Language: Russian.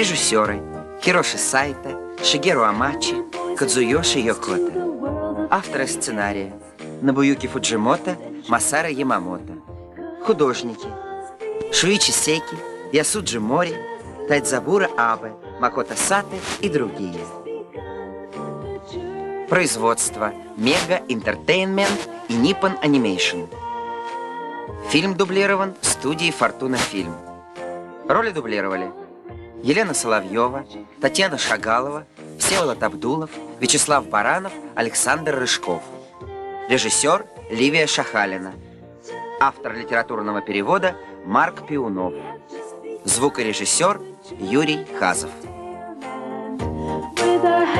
Режиссеры Хироши Сайта, Шигеру Амачи, Кадзуёши Йокота. Авторы сценария Набуюки Фуджимото, Масара Ямамото. Художники Шуичи Секи, Ясуджи Мори, Тайдзабура Абе, Макото Сате и другие. Производство Мега Entertainment и Nippon Animation. Фильм дублирован студией Фортуна Фильм. Роли дублировали Елена Соловьева, Татьяна Шагалова, Всеволод Абдулов, Вячеслав Баранов, Александр Рыжков. Режиссер Ливия Шахалина. Автор литературного перевода Марк Пиунов. Звукорежиссер Юрий Хазов. with